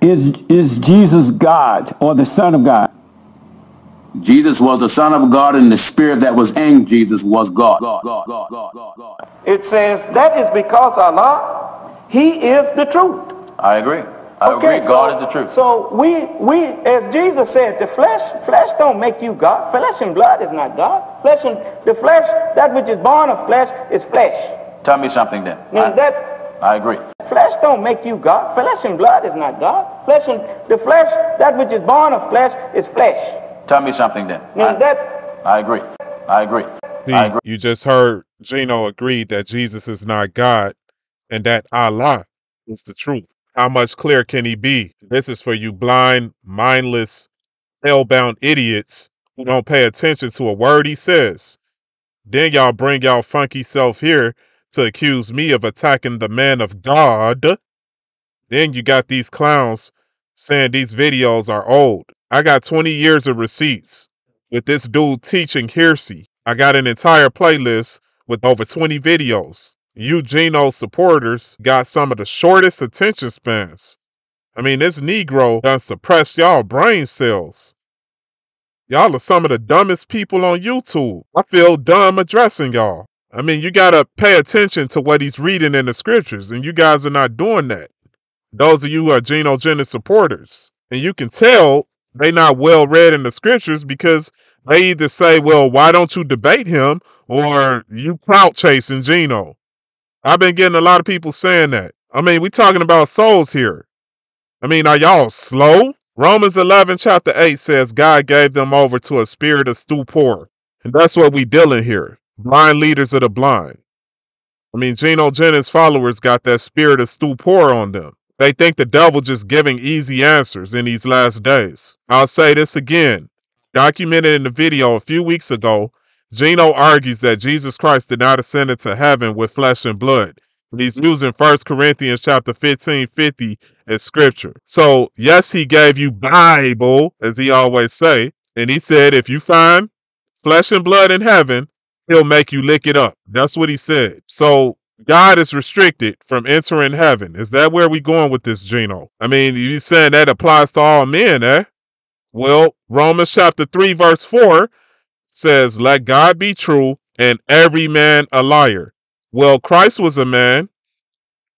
Is is Jesus God or the Son of God? Jesus was the Son of God, and the Spirit that was in Jesus was God. God, God, God It says that is because Allah, He is the truth. I agree. I agree. so- God is the truth. So we, we, as Jesus said, the flesh, flesh don't make you God. Flesh and blood is not God. Flesh and the flesh, that which is born of flesh is flesh. Tell me something then. Now I, that I agree. Flesh don't make you God. Flesh and blood is not God. Flesh and the flesh, that which is born of flesh is flesh. Tell me something then. Now I, that I agree. I agree. See, I agree. you just heard Gino agree that Jesus is not God and that Allah is the truth. How much clearer can he be? This is for you blind, mindless, hell-bound idiots who don't pay attention to a word he says. Then y'all bring y'all funky self here to accuse me of attacking the man of God. Then you got these clowns saying these videos are old. I got 20 years of receipts with this dude teaching heresy. I got an entire playlist with over 20 videos. You Gino supporters got some of the shortest attention spans. I mean, this Negro done suppressed y'all brain cells. Y'all are some of the dumbest people on YouTube. I feel dumb addressing y'all. I mean, you gotta pay attention to what he's reading in the scriptures, and you guys are not doing that. Those of you who are Gino Jennings supporters. And you can tell they not well read in the scriptures because they either say, well, why don't you debate him? Or you clout chasing Gino. I've been getting a lot of people saying that. I mean, we talking about souls here. I mean, are y'all slow? Romans 11, chapter 8 says God gave them over to a spirit of stupor. And that's what we dealing here. Blind leaders of the blind. I mean, Gino Jennings followers got that spirit of stupor on them. They think the devil just giving easy answers in these last days. I'll say this again. Documented in the video a few weeks ago, Geno argues that Jesus Christ did not ascend into heaven with flesh and blood. And he's mm-hmm. using 1 Corinthians chapter 15, 50 as scripture. So, yes, he gave you Bible, as he always say. And he said, if you find flesh and blood in heaven, he'll make you lick it up. That's what he said. So God is restricted from entering heaven. Is that where we going with this, Gino? I mean, you saying that applies to all men, eh? Well, Romans chapter 3, verse 4 says, Let God be true and every man a liar. Well, Christ was a man.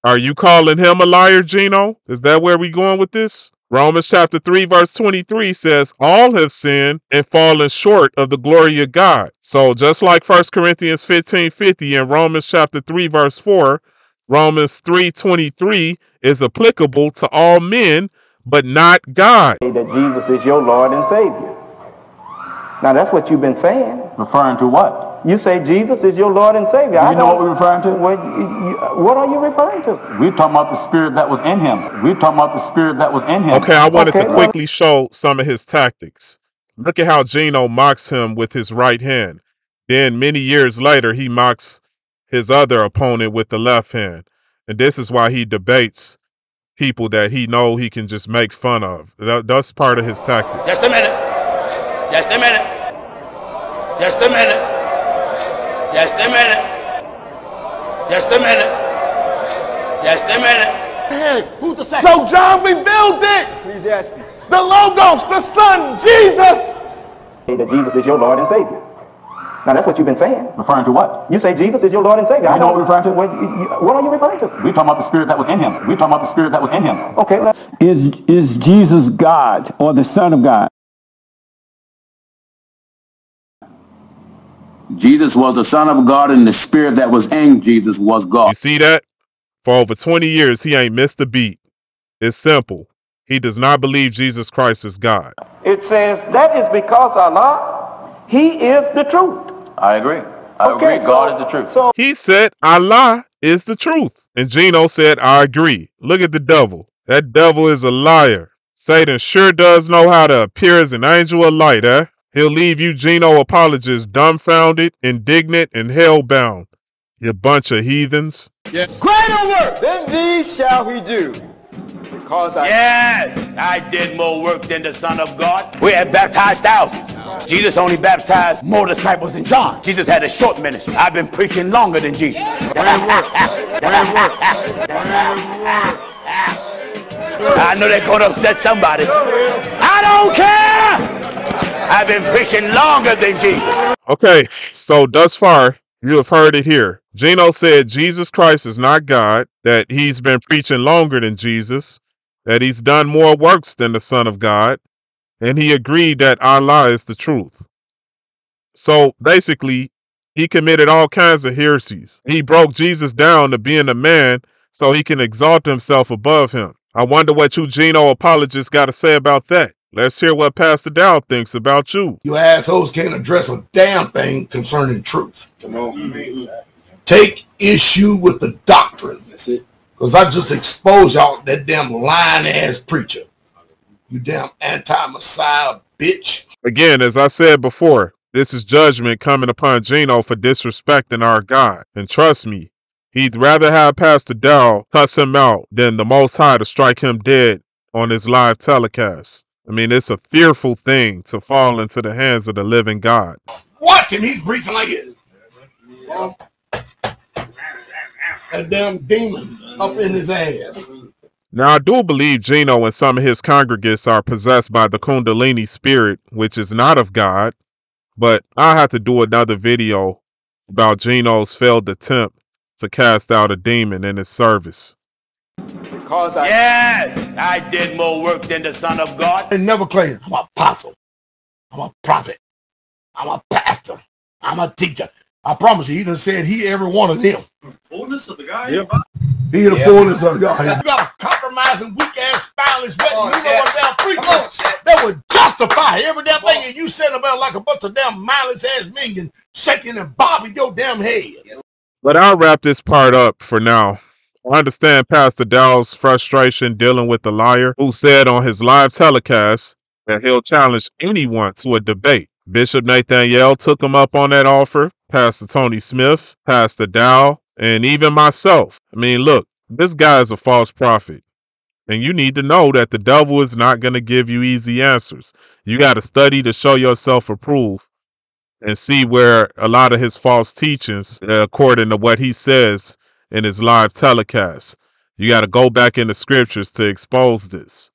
Are you calling him a liar, Gino? Is that where we going with this? Romans chapter 3 verse 23 says all have sinned and fallen short of the glory of God. So just like 1 Corinthians 15 50 and Romans chapter 3 verse 4, Romans 3 23 is applicable to all men, but not God. that Jesus is your Lord and Savior. Now that's what you've been saying. Referring to what? You say Jesus is your Lord and Savior. Do I you know what we're referring to? What, you- you- what are you referring to? We're talking about the spirit that was in him. We're talking about the spirit that was in him. Okay, I wanted Okay, to well- quickly show some of his tactics. Look at how Gino mocks him with his right hand. Then many years later, he mocks his other opponent with the left hand. And this is why he debates people that he know he can just make fun of. That, that's part of his tactic. Just a minute. Just a minute. Just a minute. Just a minute. Just a minute. Just a minute. Who's the second? So John revealed it. Ecclesiastes. The Logos, the Son, Jesus. That Jesus is your Lord and Savior. Now that's what you've been saying. Referring to what? You say Jesus is your Lord and Savior. I You know what don't- we're referring to? What, you- you- what are you referring to? We're talking about the spirit that was in him. We're talking about the spirit that was in him. Okay, let's. Is is Jesus God or the Son of God? Jesus was the Son of God, and the Spirit that was in Jesus was God. You see that? For over 20 years, he ain't missed a beat. It's simple. He does not believe Jesus Christ is God. It says that is because Allah, He is the truth. I agree. I Okay, agree. so- God is the truth. So He said Allah is the truth. And Gino said, I agree. Look at the devil. That devil is a liar. Satan sure does know how to appear as an angel of light, eh? He'll leave you Gino apologists dumbfounded, indignant, and hellbound. You bunch of heathens. Greater work than these shall he do. Because I Yes, I did more work than the Son of God. We have baptized thousands. Jesus only baptized more disciples than John. Jesus had a short ministry. I've been preaching longer than Jesus. greater work. Greater work. Greater work. I know they're gonna upset somebody. I don't care. I've been preaching longer than Jesus. Okay, so thus far, you have heard it here. Gino said Jesus Christ is not God, that he's been preaching longer than Jesus, that he's done more works than the Son of God, and he agreed that Allah is the truth. So basically, he committed all kinds of heresies. He broke Jesus down to being a man so he can exalt himself above him. I wonder what you Gino apologists got to say about that. Let's hear what Pastor Dow thinks about you. You assholes can't address a damn thing concerning truth. Come on. Take issue with the doctrine. That's it. Because I just exposed y'all that damn lying ass preacher. You damn anti-Messiah bitch. Again, as I said before, this is judgment coming upon Gino for disrespecting our God. And trust me, he'd rather have Pastor Dow cuss him out than the Most High to strike him dead on his live telecast. I mean, it's a fearful thing to fall into the hands of the living God. Watch him. He's preaching like it. That damn demon up in his ass. Now, I do believe Gino and some of his congregants are possessed by the Kundalini spirit, which is not of God, but I'll have to do another video about Gino's failed attempt to cast out a demon in his service. Because I Yes, I did more work than the Son of God. And never claimed I'm an apostle. I'm a prophet. I'm a pastor. I'm a teacher. I promise you, he done said he every one of them. fullness of the guy. He the fullness of God. You got a compromising, weak ass, spineless, wet, on, you know Chet. what damn preacher Come on, Chet. that would justify every damn thing that you said about like a bunch of damn mindless ass minions shaking and bobbing your damn head. But I'll wrap this part up for now. I understand Pastor Dow's frustration dealing with the liar who said on his live telecast that he'll challenge anyone to a debate. Bishop Nathaniel took him up on that offer, Pastor Tony Smith, Pastor Dow, and even myself. I mean, look, this guy is a false prophet. And you need to know that the devil is not going to give you easy answers. You got to study to show yourself approved and see where a lot of his false teachings, according to what he says in his live telecast, you got to go back in the scriptures to expose this.